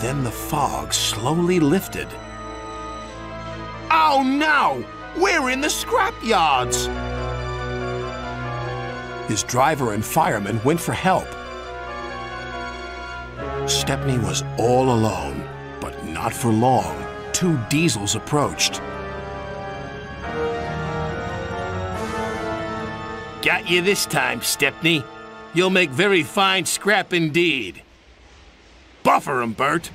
Then the fog slowly lifted. Oh no! We're in the scrap yards! His driver and fireman went for help. Stepney was all alone, but not for long. Two diesels approached. Got you this time, Stepney. You'll make very fine scrap indeed. Buffer 'em, Bert.